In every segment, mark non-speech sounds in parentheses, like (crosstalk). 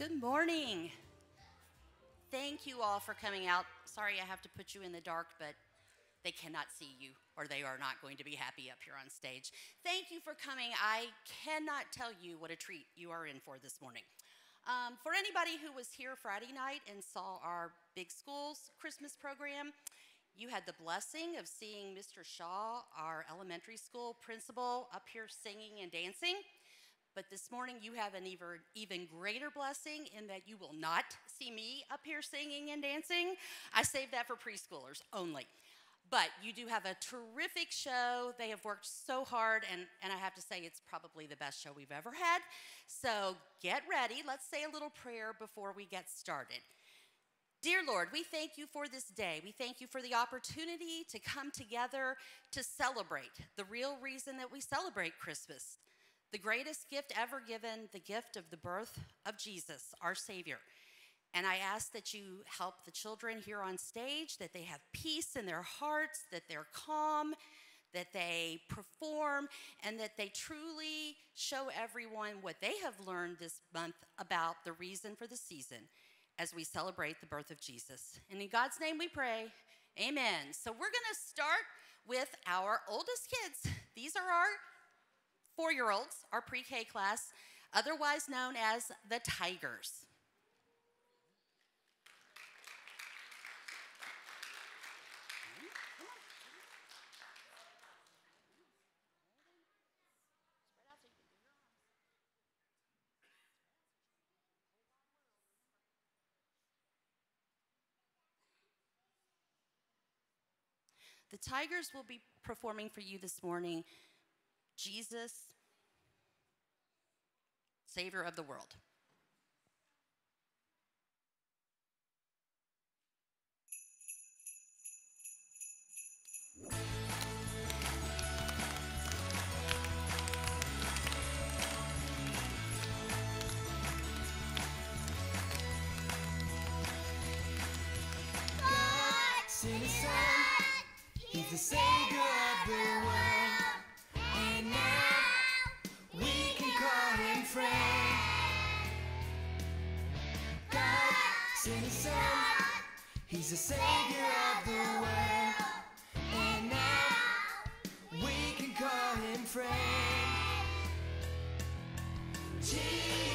Good morning. Thank you all for coming out. Sorry I have to put you in the dark, but they cannot see you or they are not going to be happy up here on stage. Thank you for coming. I cannot tell you what a treat you are in for this morning. Um, for anybody who was here Friday night and saw our Big Schools Christmas program, you had the blessing of seeing Mr. Shaw, our elementary school principal, up here singing and dancing. But this morning, you have an even, even greater blessing in that you will not see me up here singing and dancing. I saved that for preschoolers only. But you do have a terrific show. They have worked so hard, and, and I have to say, it's probably the best show we've ever had. So get ready. Let's say a little prayer before we get started. Dear Lord, we thank you for this day. We thank you for the opportunity to come together to celebrate the real reason that we celebrate Christmas the greatest gift ever given, the gift of the birth of Jesus, our Savior. And I ask that you help the children here on stage, that they have peace in their hearts, that they're calm, that they perform, and that they truly show everyone what they have learned this month about the reason for the season as we celebrate the birth of Jesus. And in God's name we pray, amen. So we're gonna start with our oldest kids. These are our four year olds, our pre K class, otherwise known as the Tigers. The Tigers will be performing for you this morning Jesus, Savior of the world. He's the Savior of the world. He's the savior of the world. And now we can call him friend. Jesus,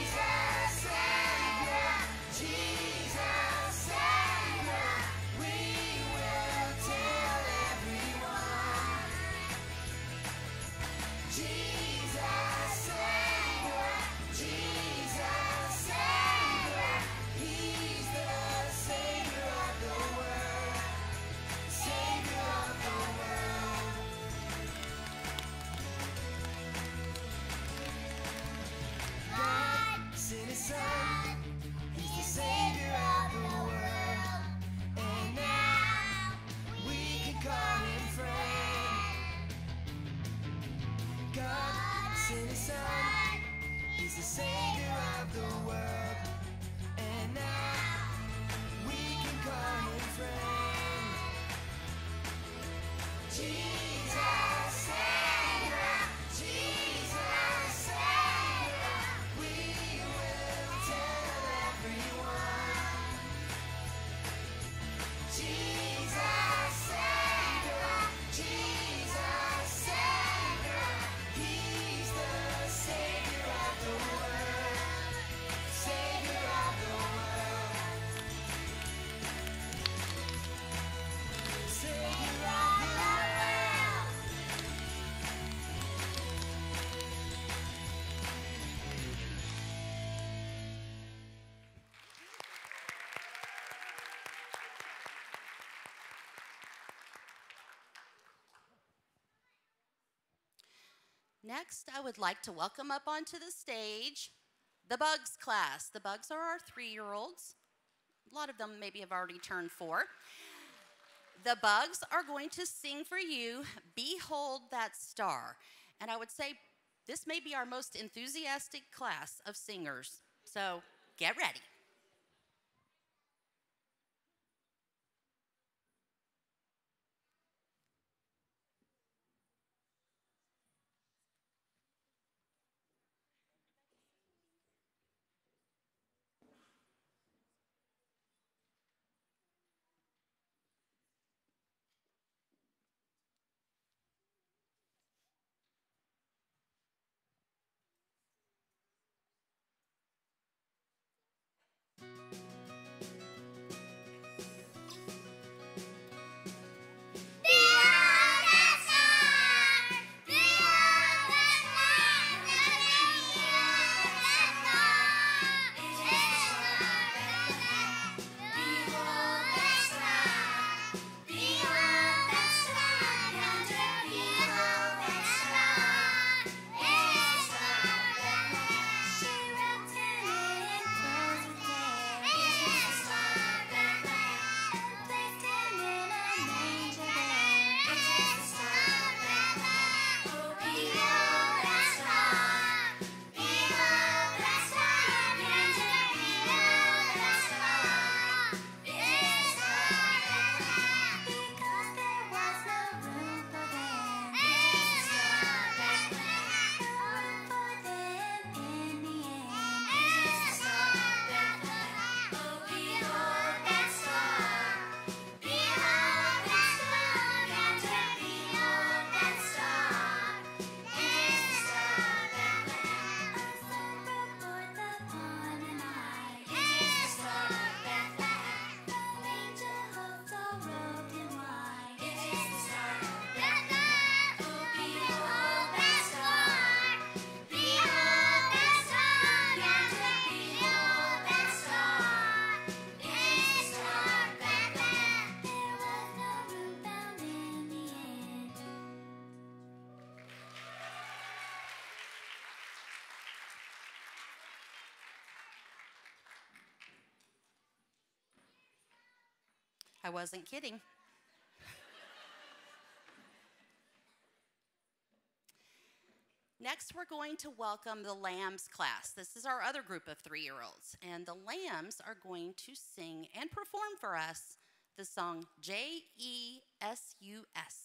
Next, I would like to welcome up onto the stage the Bugs class. The Bugs are our three year olds. A lot of them maybe have already turned four. The Bugs are going to sing for you Behold That Star. And I would say this may be our most enthusiastic class of singers. So get ready. Wasn't kidding. Next, we're going to welcome the Lambs class. This is our other group of three year olds. And the Lambs are going to sing and perform for us the song J E S U S.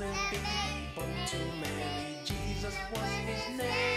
A baby to Mary, Jesus was his name.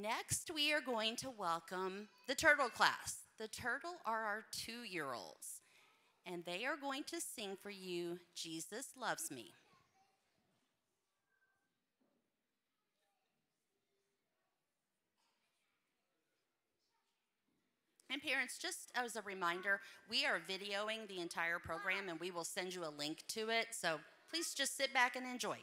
Next, we are going to welcome the Turtle class. The Turtle are our two year olds, and they are going to sing for you Jesus Loves Me. And parents, just as a reminder, we are videoing the entire program and we will send you a link to it. So please just sit back and enjoy.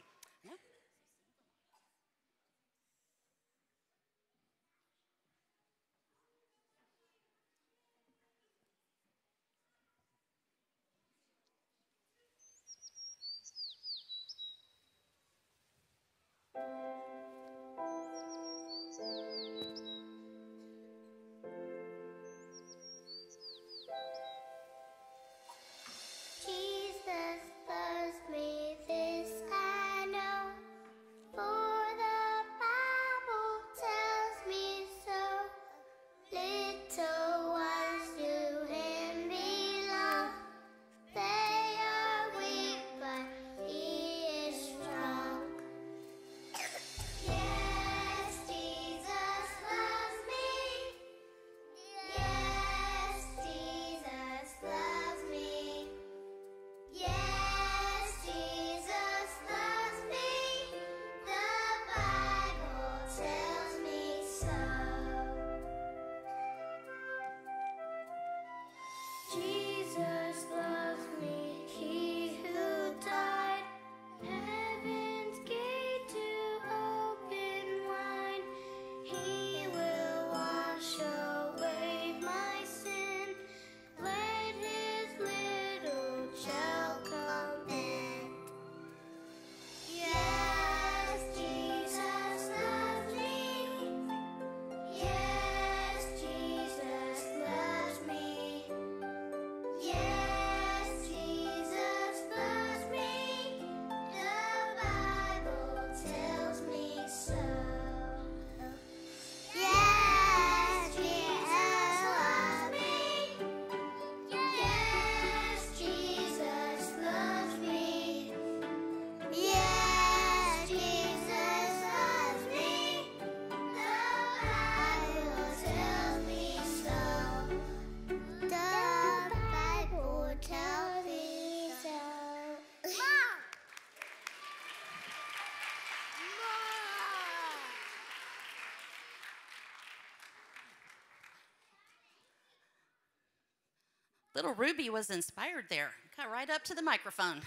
Little Ruby was inspired there. Got right up to the microphone.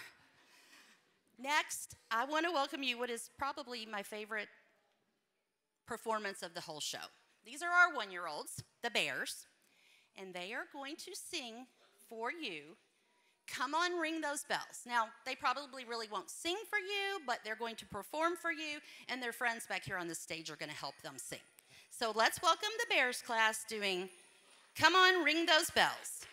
Next, I want to welcome you what is probably my favorite performance of the whole show. These are our one year olds, the Bears, and they are going to sing for you. Come on, ring those bells. Now, they probably really won't sing for you, but they're going to perform for you, and their friends back here on the stage are going to help them sing. So let's welcome the Bears class doing Come on, ring those bells.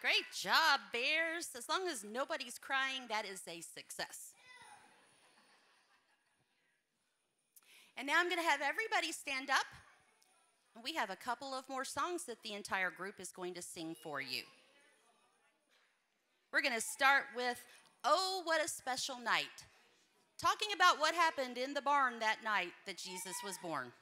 Great job, Bears. As long as nobody's crying, that is a success. And now I'm going to have everybody stand up. We have a couple of more songs that the entire group is going to sing for you. We're going to start with Oh, What a Special Night, talking about what happened in the barn that night that Jesus was born.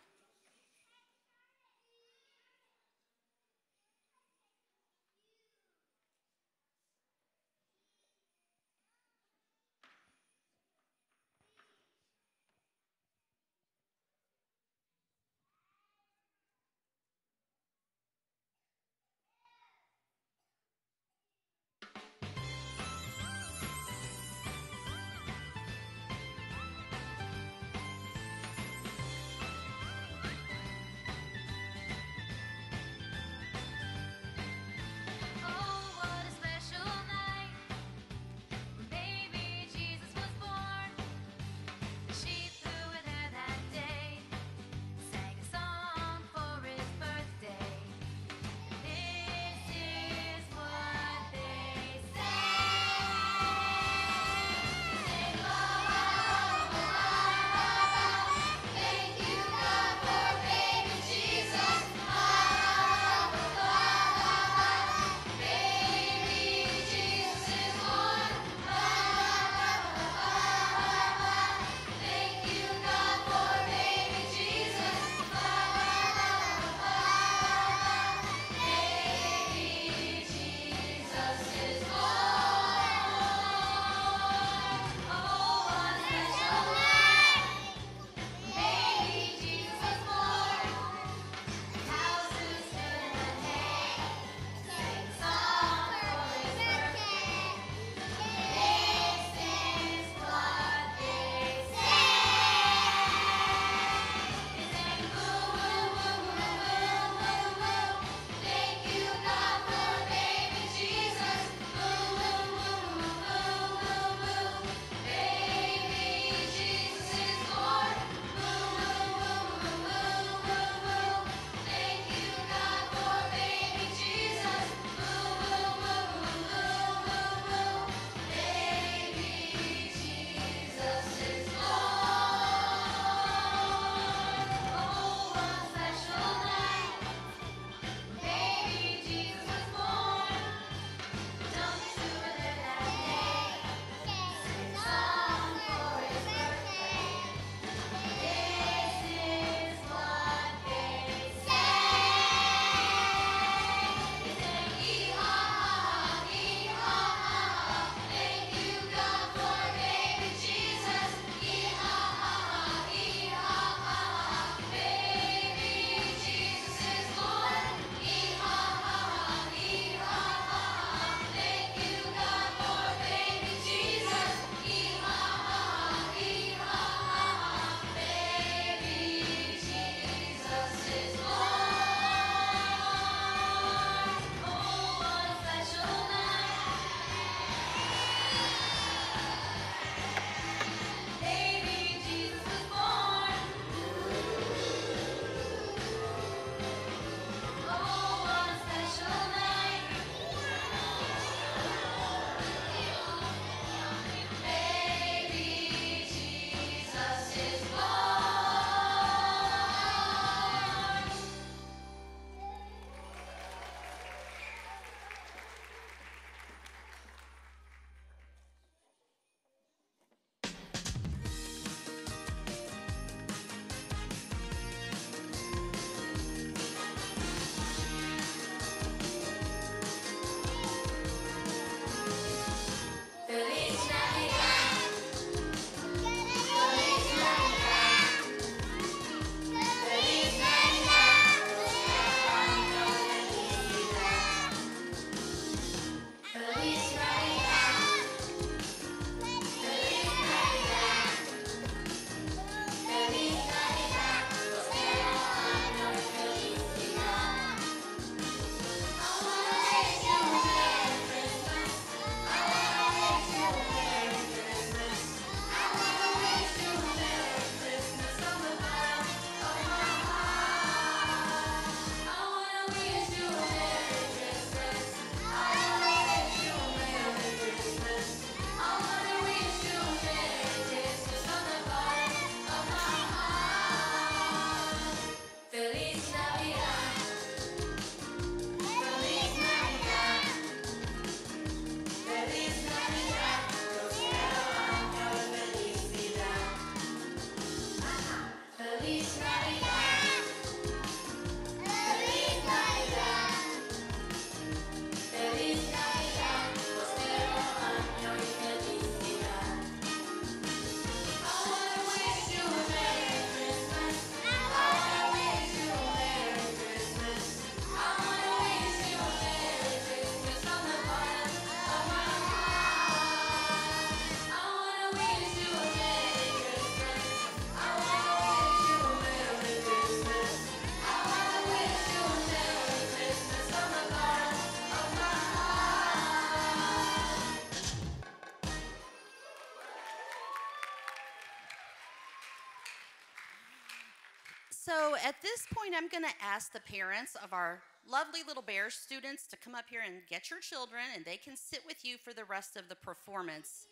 I'm going to ask the parents of our lovely little Bears students to come up here and get your children, and they can sit with you for the rest of the performance.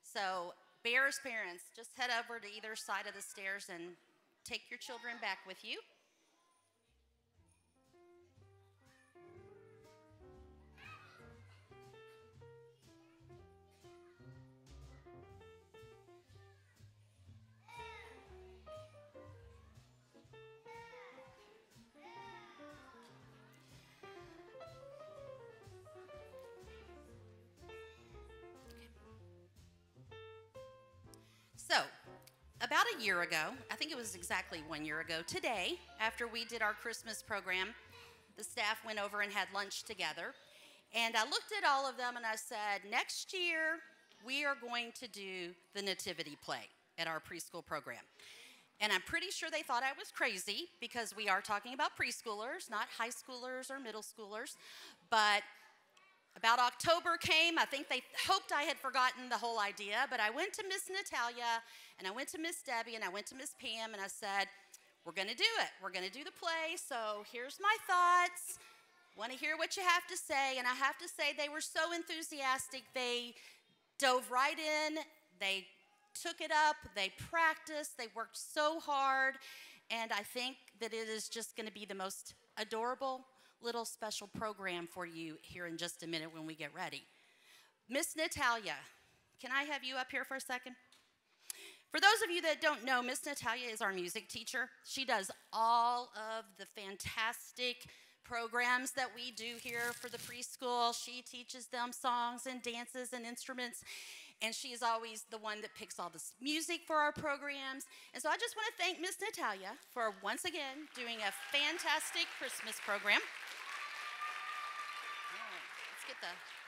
So, Bears parents, just head over to either side of the stairs and take your children back with you. About a year ago, I think it was exactly one year ago today, after we did our Christmas program, the staff went over and had lunch together. And I looked at all of them and I said, next year, we are going to do the nativity play at our preschool program. And I'm pretty sure they thought I was crazy because we are talking about preschoolers, not high schoolers or middle schoolers. But about October came, I think they hoped I had forgotten the whole idea, but I went to Miss Natalia and I went to Miss Debbie and I went to Miss Pam and I said, We're gonna do it. We're gonna do the play. So here's my thoughts. Want to hear what you have to say. And I have to say, they were so enthusiastic. They dove right in, they took it up, they practiced, they worked so hard. And I think that it is just gonna be the most adorable little special program for you here in just a minute when we get ready. Miss Natalia, can I have you up here for a second? For those of you that don't know, Miss Natalia is our music teacher. She does all of the fantastic programs that we do here for the preschool. She teaches them songs and dances and instruments. And she is always the one that picks all the music for our programs. And so I just want to thank Miss Natalia for once again doing a fantastic Christmas program. Let's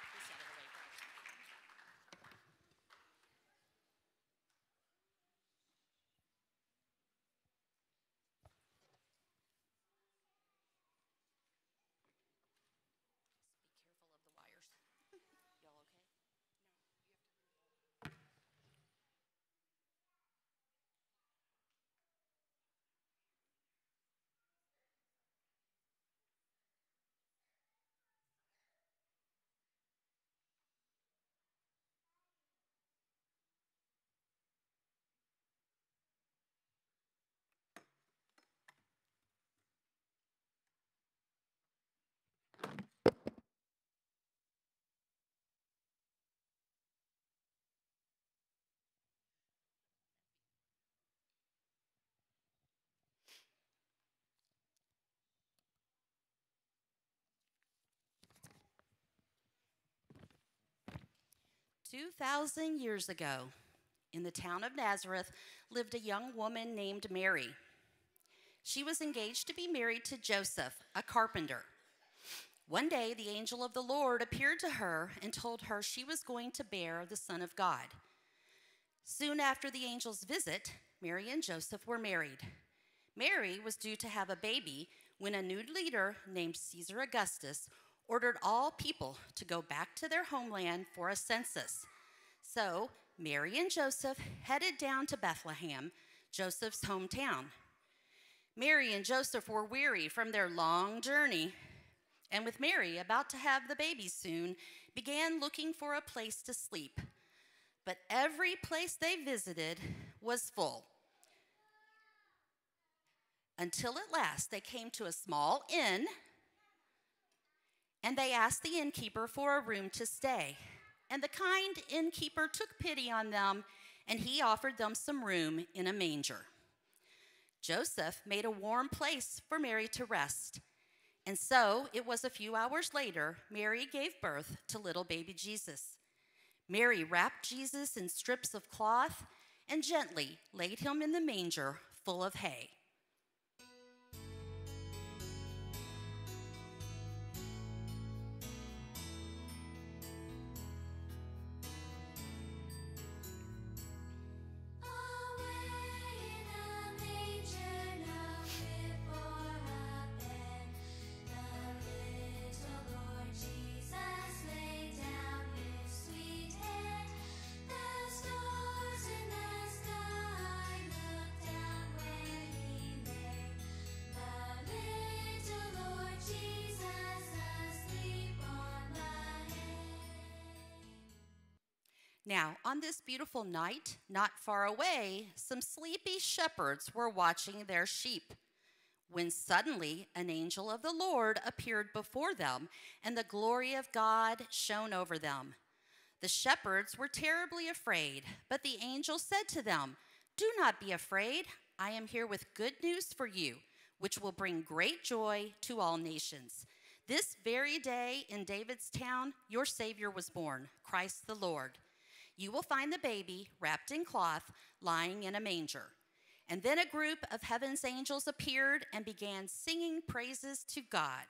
2,000 years ago, in the town of Nazareth, lived a young woman named Mary. She was engaged to be married to Joseph, a carpenter. One day, the angel of the Lord appeared to her and told her she was going to bear the Son of God. Soon after the angel's visit, Mary and Joseph were married. Mary was due to have a baby when a new leader named Caesar Augustus ordered all people to go back to their homeland for a census. So Mary and Joseph headed down to Bethlehem, Joseph's hometown. Mary and Joseph were weary from their long journey, and with Mary about to have the baby soon, began looking for a place to sleep. But every place they visited was full. Until at last they came to a small inn and they asked the innkeeper for a room to stay. And the kind innkeeper took pity on them and he offered them some room in a manger. Joseph made a warm place for Mary to rest. And so it was a few hours later, Mary gave birth to little baby Jesus. Mary wrapped Jesus in strips of cloth and gently laid him in the manger full of hay. On this beautiful night, not far away, some sleepy shepherds were watching their sheep. When suddenly an angel of the Lord appeared before them, and the glory of God shone over them. The shepherds were terribly afraid, but the angel said to them, Do not be afraid. I am here with good news for you, which will bring great joy to all nations. This very day in David's town, your Savior was born, Christ the Lord. You will find the baby wrapped in cloth, lying in a manger. And then a group of heaven's angels appeared and began singing praises to God.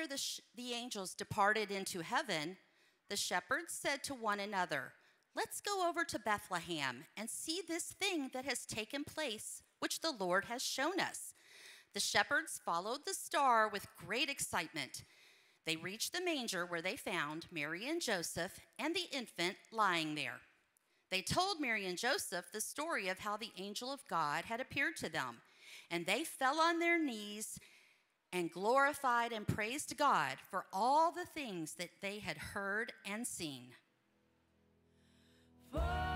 After the, the angels departed into heaven, the shepherds said to one another, Let's go over to Bethlehem and see this thing that has taken place, which the Lord has shown us. The shepherds followed the star with great excitement. They reached the manger where they found Mary and Joseph and the infant lying there. They told Mary and Joseph the story of how the angel of God had appeared to them, and they fell on their knees and glorified and praised God for all the things that they had heard and seen. Fall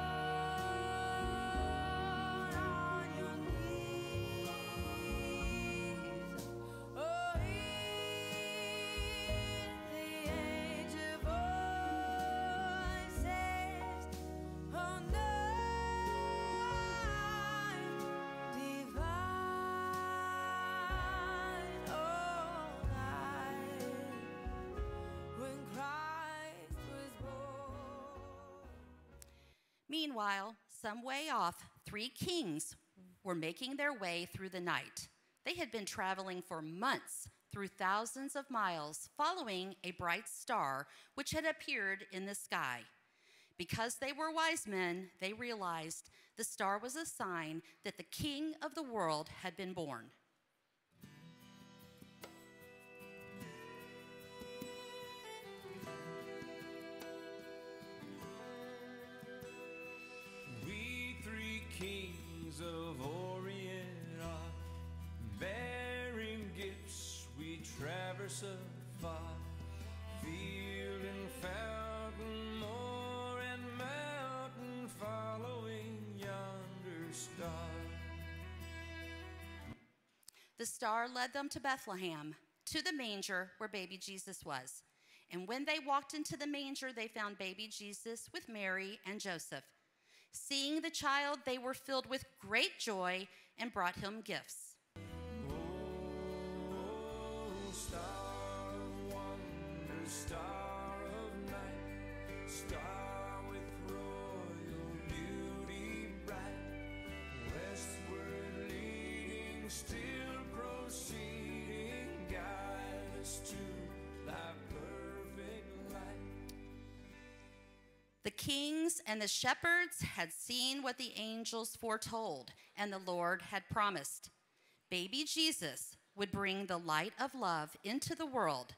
Meanwhile, some way off, three kings were making their way through the night. They had been traveling for months through thousands of miles, following a bright star which had appeared in the sky. Because they were wise men, they realized the star was a sign that the king of the world had been born. Kings of Orient are bearing gifts. We traverse afar, field and fountain, moor and mountain, following yonder star. The star led them to Bethlehem, to the manger where baby Jesus was. And when they walked into the manger, they found baby Jesus with Mary and Joseph. Seeing the child, they were filled with great joy and brought him gifts. Oh, star wonder, star The kings and the shepherds had seen what the angels foretold and the Lord had promised. Baby Jesus would bring the light of love into the world,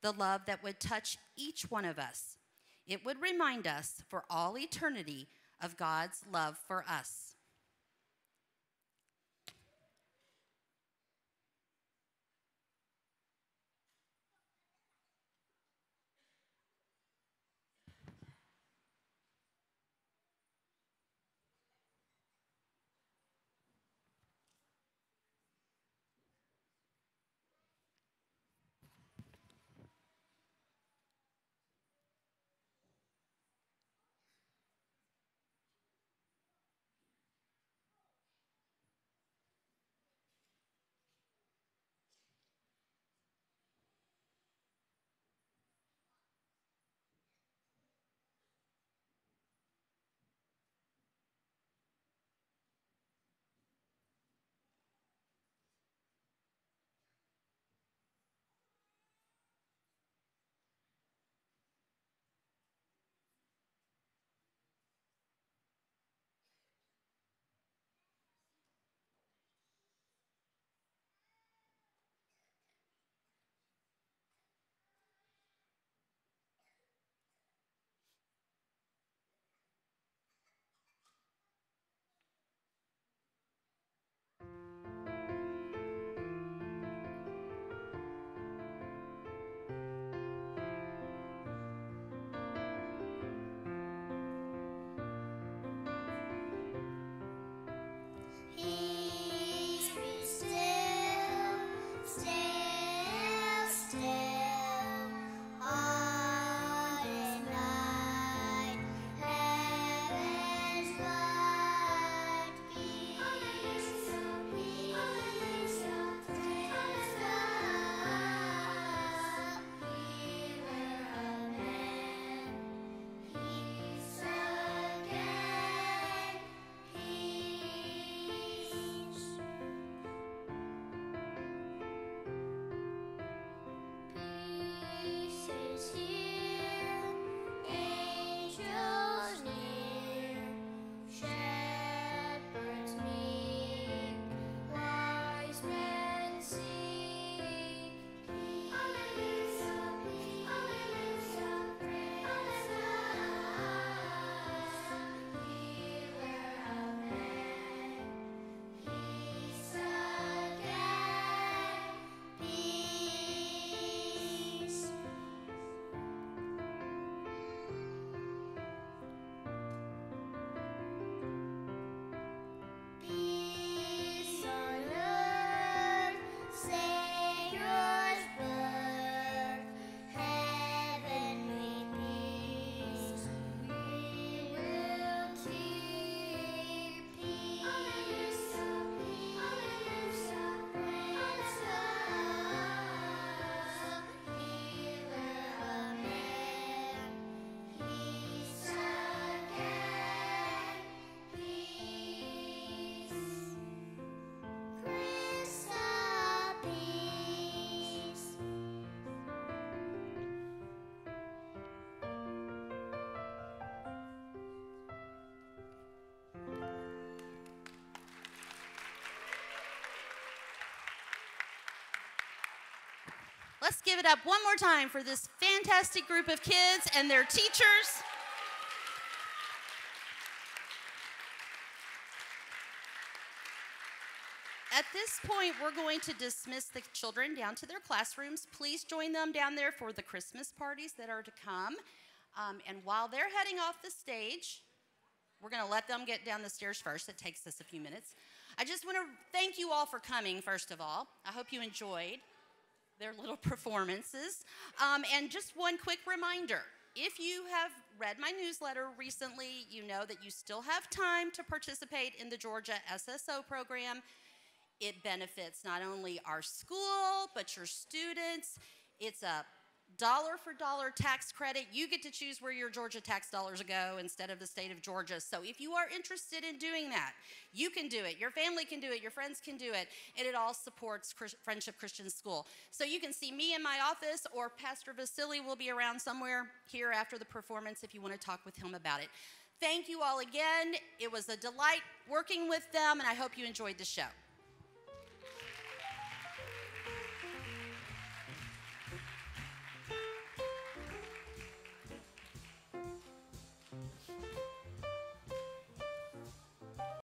the love that would touch each one of us. It would remind us for all eternity of God's love for us. Let's give it up one more time for this fantastic group of kids and their teachers. At this point, we're going to dismiss the children down to their classrooms. Please join them down there for the Christmas parties that are to come. Um, and while they're heading off the stage, we're going to let them get down the stairs first. It takes us a few minutes. I just want to thank you all for coming, first of all. I hope you enjoyed their little (laughs) performances. Um, and just one quick reminder if you have read my newsletter recently, you know that you still have time to participate in the Georgia SSO program. It benefits not only our school, but your students. It's a dollar for dollar tax credit. You get to choose where your Georgia tax dollars go instead of the state of Georgia. So if you are interested in doing that, you can do it. Your family can do it. Your friends can do it. And it all supports Friendship Christian School. So you can see me in my office, or Pastor Vasily will be around somewhere here after the performance if you want to talk with him about it. Thank you all again. It was a delight working with them, and I hope you enjoyed the show.